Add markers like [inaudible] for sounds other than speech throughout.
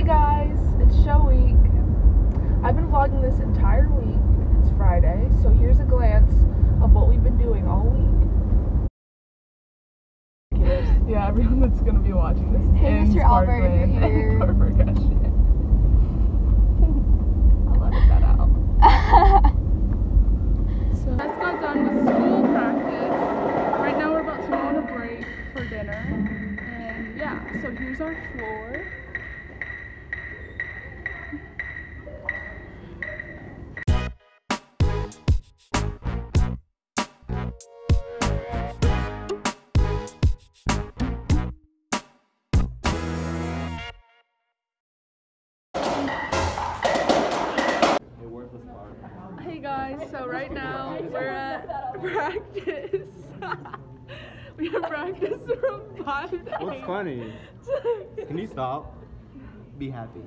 Hey guys, it's show week. I've been vlogging this entire week. And it's Friday, so here's a glance of what we've been doing all week. Yeah, everyone that's gonna be watching this Hey, Mr. Albert, if you're here. Corporation. [laughs] I'll edit that out. [laughs] So I just got done with school practice. Right now we're about to go on a break for dinner. And yeah, so here's our floor. Hey guys, so right now we're at practice. [laughs] we have practice from 5 to What's funny? Can you stop? Be happy.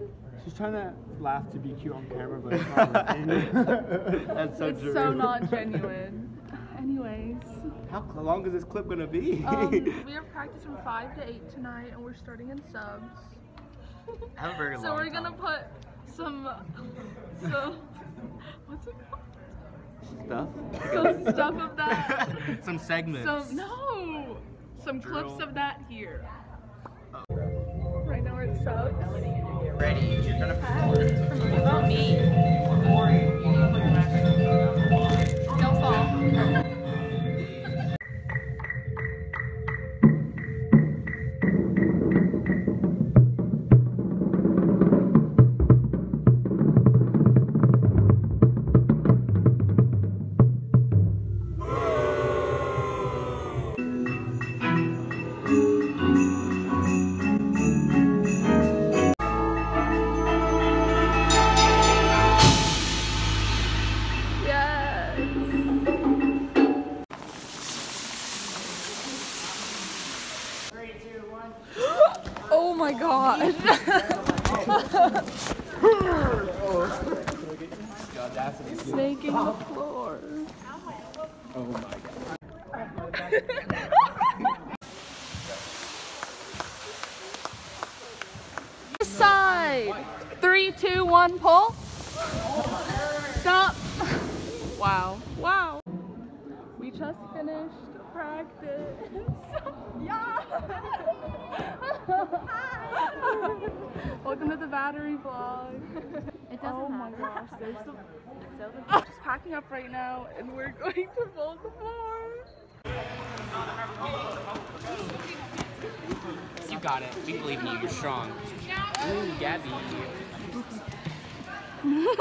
She's trying to laugh to be cute on camera, but it's not. [laughs] That's so it's true. so not genuine. Anyways, How long is this clip gonna be? um, we [laughs] have practice from 5 to 8 tonight and we're starting in subs. Have a very So long we're gonna put some, some, [laughs] what's it called? stuff. Some stuff of that. [laughs] Some segments. Some no, some clips of that here. Oh. Right now we're at subs. Ready? You're gonna About me. Three, two, one, pull. Stop. Wow. Wow. We just finished practice. [laughs] yeah. Welcome to the battery vlog. It doesn't Oh my gosh, there's the. It's over. [laughs] Just packing up right now, and we're going to the. You got it. We believe in you. You're strong. Ooh, Gaby. [laughs]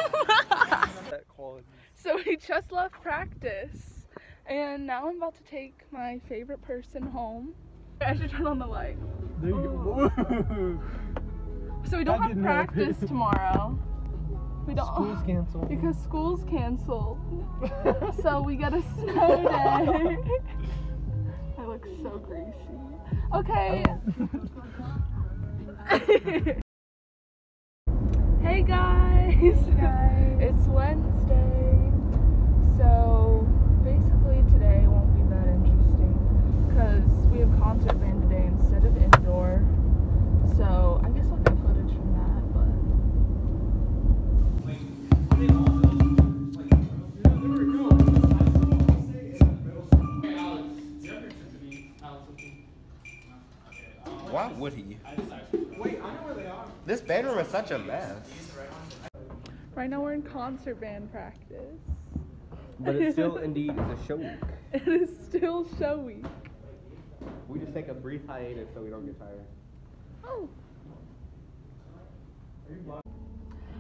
So we just left practice, and now I'm about to take my favorite person home. I should turn on the light. There you go. So we don't That have didn't happen. practice tomorrow. We don't School's canceled. because school's canceled. [laughs] so we get a snow day. I look so greasy. Okay. [laughs] hey guys. It's Wednesday. So basically today won't be that interesting because such a mess. right now we're in concert band practice. But it still [laughs] indeed is a show week. It is still show week. We just take a brief hiatus so we don't get tired. Oh.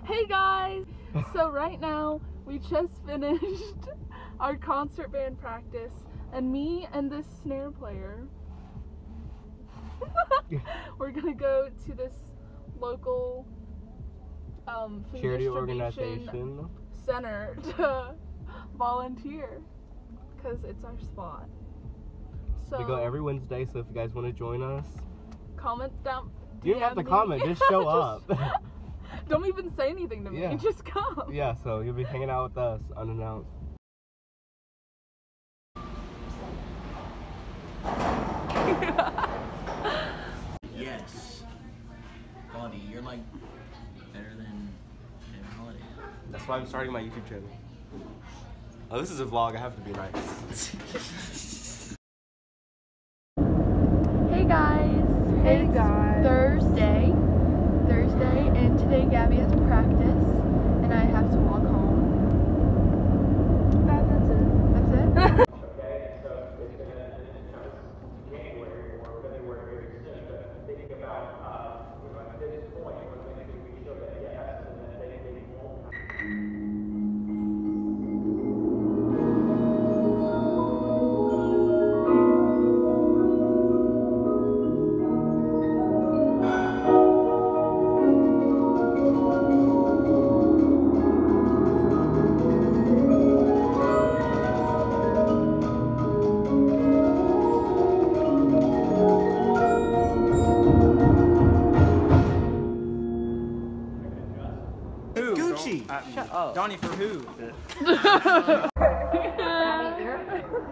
Hey guys! So [laughs] right now we just finished [laughs] our concert band practice and me and this snare player we're gonna go to this local um, food Charity organization. center [laughs] to volunteer because it's our spot. So We go every Wednesday, so if you guys want to join us, comment down. you don't have to me. comment, just show [laughs] up. [laughs] Don't even say anything to me. Yeah. Just come. yeah, so you'll be hanging out with us unannounced. Why I'm starting my YouTube channel. Oh, this is a vlog. I have to be nice. [laughs]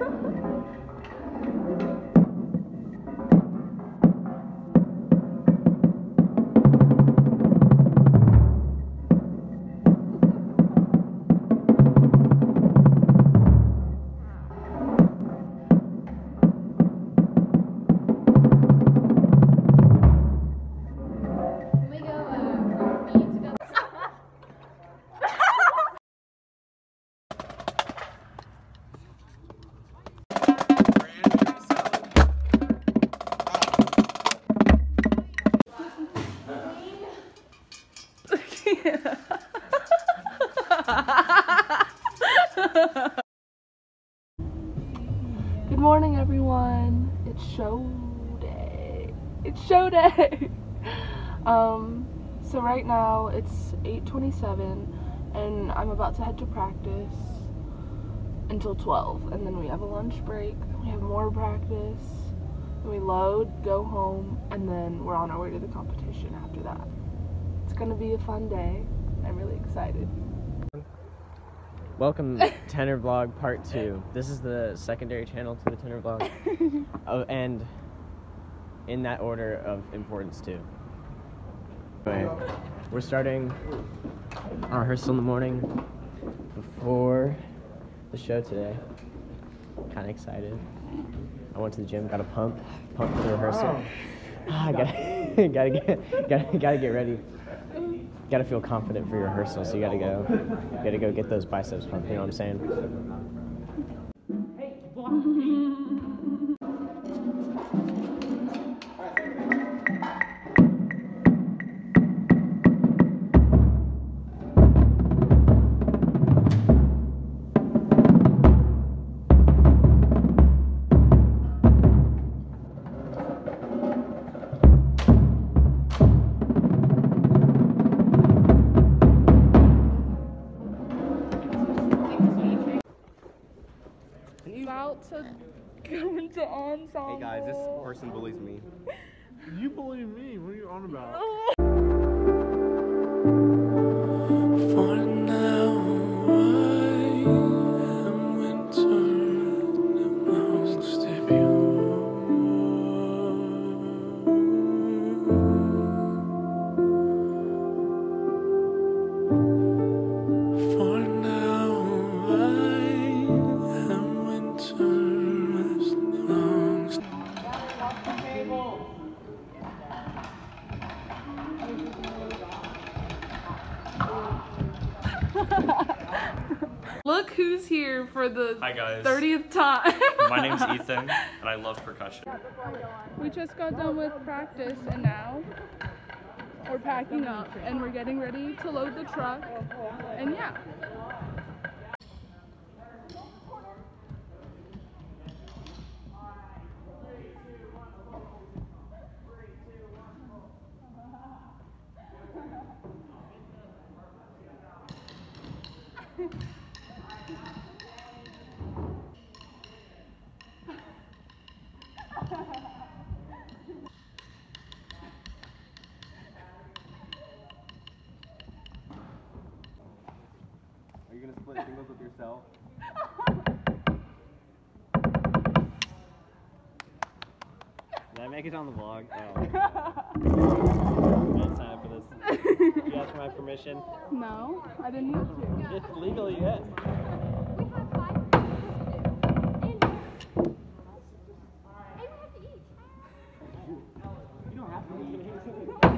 Ha ha ha! It's show day. um, so right now it's 8:27, and I'm about to head to practice until 12, and then we have a lunch break. We have more practice. Then we load, go home, and then we're on our way to the competition after that. It's gonna be a fun day. I'm really excited. Welcome, [laughs] Tenor Vlog Part 2. This is the secondary channel to the Tenor Vlog. [laughs] oh, and in that order of importance, too. Anyway, we're starting our rehearsal in the morning before the show today. Kind of excited. I went to the gym, got a pump, pump for the rehearsal. Ah, [laughs] I gotta, [laughs] gotta get, gotta, gotta get ready. Gotta feel confident for your rehearsal, so you gotta go, you gotta go get those biceps pumped. You know what I'm saying? Ensemble. Hey guys, this person bullies me. You believe me? What are you on about? Who's here for the Hi guys. 30th time. My name's [laughs] Ethan, and I love percussion. We just got done with practice and now we're packing up and we're getting ready to load the truck. And yeah. Are gonna split singles with yourself? Did I make it on the vlog? Oh. [laughs] That's happening. my permission. No, I didn't need to. It's legally yes. Trying [laughs]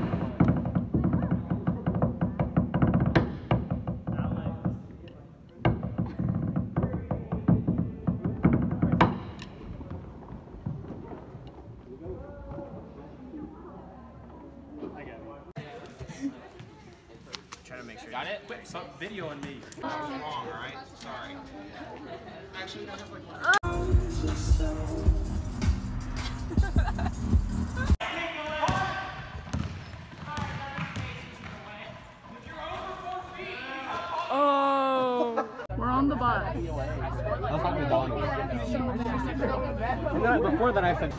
Quick, stop videoing me. Oh, we're on the bus. I was talking to Donnie. Before that, I said.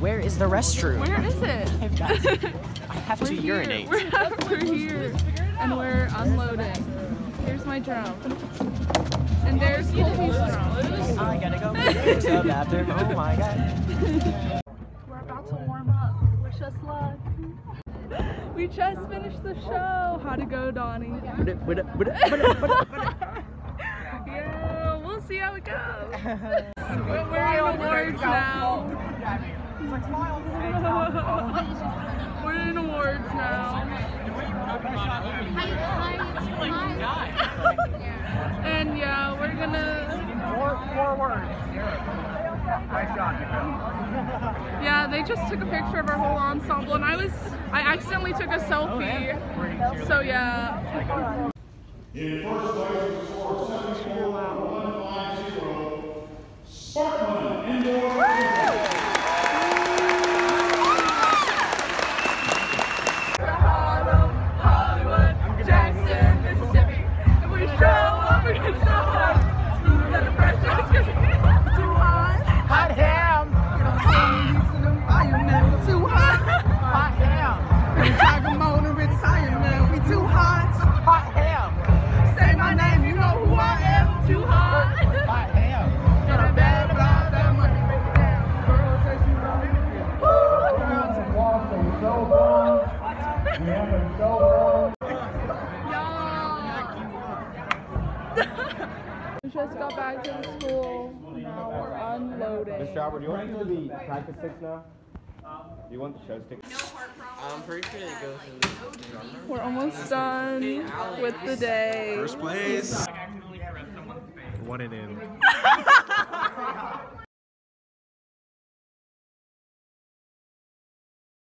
Where is the restroom? Where is it? [laughs] I have to here. urinate. We're, [laughs] we're here, and we're unloading. Here's my drum, and there's Colby's drum. I gotta go use oh, the bathroom. Oh my god. [laughs] We're about to warm up. Wish us luck. We just finished the show. How'd it go, Donnie? yeah, we'll see how it goes. We're wearing awards now. We're in awards now. And yeah, we're gonna. Yeah, they just took a picture of our whole ensemble, and I was, I accidentally took a selfie. So yeah. In first place with a score of 74.150, Sparkman We just got back to the school. Now we're unloading. Mr. Albert, do you want these to be practice sticks now? Do you want the show sticks? I'm pretty sure they go through We're almost done with the day. First place. One and in.